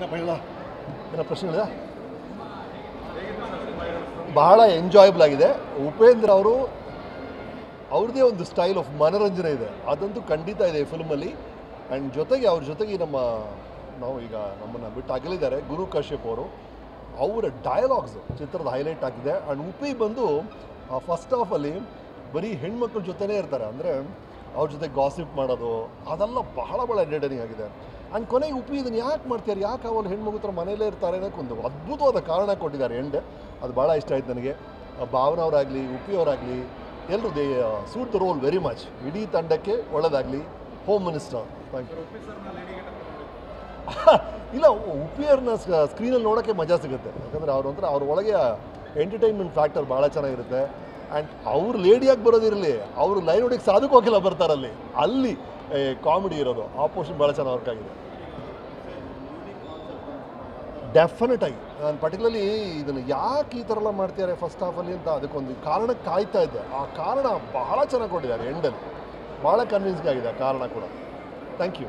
ಏನಪ್ಪ ಹೇಳ ಏನೋ ಪ್ರಶ್ನೆಗಳಿದೆ ಬಹಳ ಎಂಜಾಯಬಲ್ ಆಗಿದೆ. ಉಪೇಂದ್ರ ಅವರು ಅವ್ರದ್ದೇ ಒಂದು ಸ್ಟೈಲ್ ಆಫ್ ಮನೋರಂಜನೆ ಇದೆ. ಅದಂತೂ ಖಂಡಿತ ಇದೆ ಈ ಫಿಲ್ಮಲ್ಲಿ ಆ್ಯಂಡ್ ಜೊತೆಗೆ ಅವ್ರ ಜೊತೆಗೆ ನಮ್ಮ, ನಾವು ಈಗ ನಮ್ಮನ್ನು ಬಿಟ್ಟು ಅಗಲಿದ್ದಾರೆ ಗುರು ಕಶ್ಯಪ್ ಅವರು. ಅವರ ಡಯಲಾಗ್ಸ್ ಚಿತ್ರದ ಹೈಲೈಟ್ ಆಗಿದೆ ಆ್ಯಂಡ್ ಉಪಿ ಬಂದು ಫಸ್ಟ್ ಹಾಫಲ್ಲಿ ಬರೀ ಹೆಣ್ಮಕ್ಳ ಜೊತೆನೇ ಇರ್ತಾರೆ. ಅಂದರೆ ಅವ್ರ ಜೊತೆ ಗಾಸಿಪ್ ಮಾಡೋದು, ಅದೆಲ್ಲ ಬಹಳ ಭಾಳ ಎಂಟರ್ಟೈನಿಂಗ್ ಆಗಿದೆ. ಆ್ಯಂಡ್ ಕೊನೆಗೆ ಉಪ್ಪು ಇದನ್ನು ಯಾಕೆ ಮಾಡ್ತಾರೆ ಯಾಕೆ ಅವಳು ಹೆಣ್ಮಗು ಹತ್ರ ಮನೇಲೇ ಇರ್ತಾರೆ ಅನ್ನೋಕ್ಕೊಂದು ಅದ್ಭುತವಾದ ಕಾರಣ ಕೊಟ್ಟಿದ್ದಾರೆ. ಎಂಡ್ ಅದು ಭಾಳ ಇಷ್ಟ ಆಯ್ತು ನನಗೆ. ಭಾವನ ಅವರಾಗಲಿ ಉಪಿ ಅವರಾಗಲಿ ಎಲ್ಲರೂ they suit the role very much. ಇಡೀ ತಂಡಕ್ಕೆ ಒಳ್ಳೆಯದಾಗಲಿ ಹೋಮ್ ಮಿನಿಸ್ಟರ್. Thank you. ಇಲ್ಲ ಉಪ್ಪಿಯರ್ನ ಸ್ಕ್ರೀನಲ್ಲಿ ನೋಡೋಕ್ಕೆ ಮಜಾ ಸಿಗುತ್ತೆ. ಯಾಕಂದರೆ ಅವ್ರ ಒಂಥರ, ಅವ್ರ ಒಳಗೆ ಎಂಟರ್ಟೈನ್ಮೆಂಟ್ ಫ್ಯಾಕ್ಟರ್ ಭಾಳ ಚೆನ್ನಾಗಿರುತ್ತೆ. ಆ್ಯಂಡ್ ಅವ್ರು ಲೇಡಿಯಾಗಿ ಬರೋದಿರಲಿ ಅವರು ಲೈನ್ ಹೊಡಿಗೆ ಸಾಧಕ್ಕೆ ಹೋಗಿಲ್ಲ ಬರ್ತಾರಲ್ಲಿ, ಅಲ್ಲಿ ಕಾಮಿಡಿ ಇರೋದು ಆಪೋಷನ್ ಭಾಳ ಚೆನ್ನಾಗಿ ವರ್ಕ್ ಆಗಿದೆ. ಡೆಫಿನೆಟ್ ಆಗಿ ನಾನು ಪರ್ಟಿಕ್ಯುಲರ್ಲಿ ಇದನ್ನು ಯಾಕೆ ಈ ಥರ ಎಲ್ಲ ಮಾಡ್ತಿದ್ದಾರೆ ಫಸ್ಟ್ ಹಾಫಲ್ಲಿ ಅಂತ ಅದಕ್ಕೊಂದು ಕಾರಣ ಕಾಯ್ತಾ ಇದ್ದೆ ಆ ಕಾರಣ ಬಹಳ ಚೆನ್ನಾಗಿ ಕೊಟ್ಟಿದ್ದಾರೆ ಎಂಡಲ್ಲಿ ಭಾಳ ಕನ್ವಿನ್ಸ್ಗೆ ಆಗಿದೆ ಆ ಕಾರಣ ಕೂಡ. Thank you